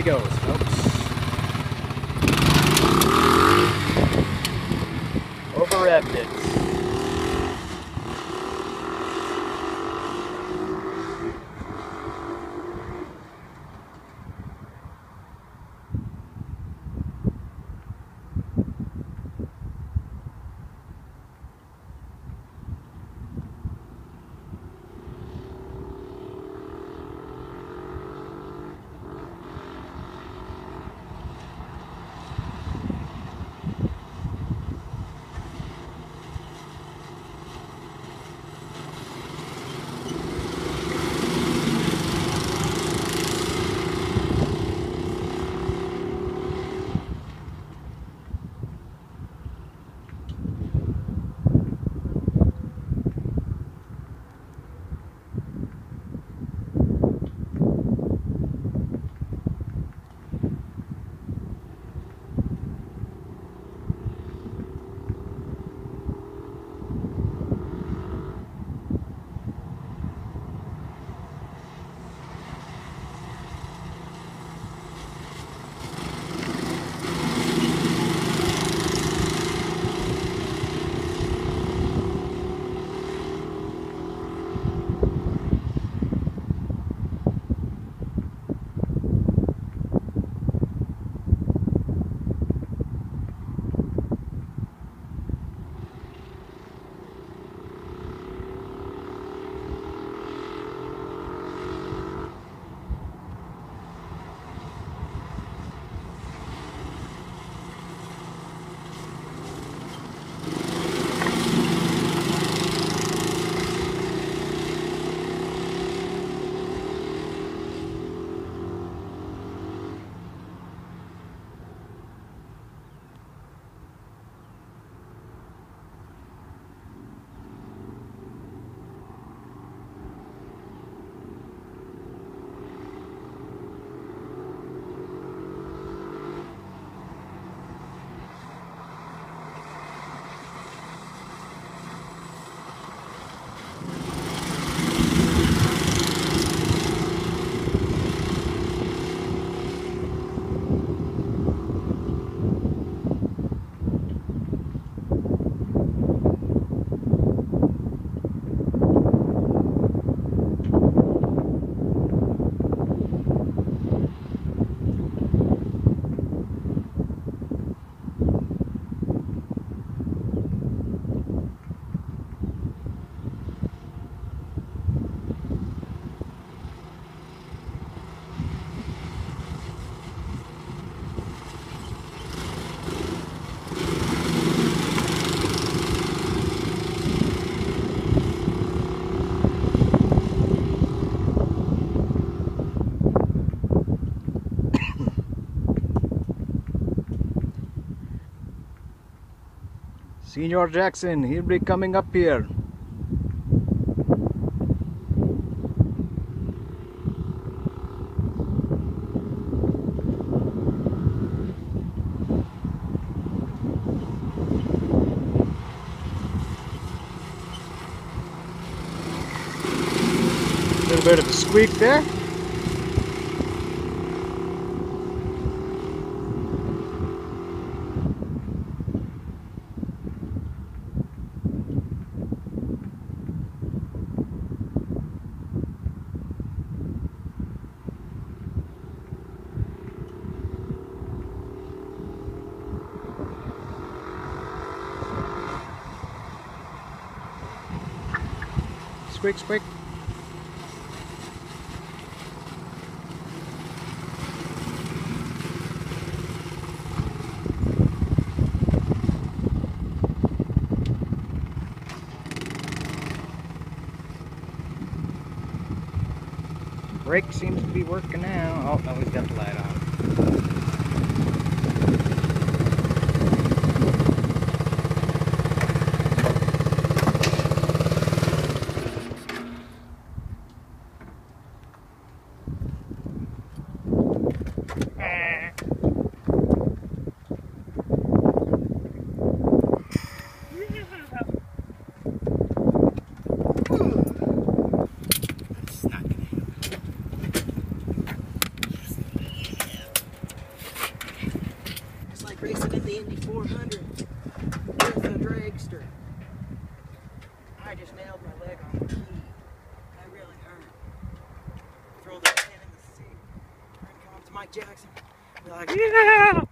he goes, folks. Over revved Senior Jackson, he'll be coming up here. A little bit of a squeak there. Squeak, squeak. Brake seems to be working now. Oh, no, he's got the light on. Jackson. Like, Yeah!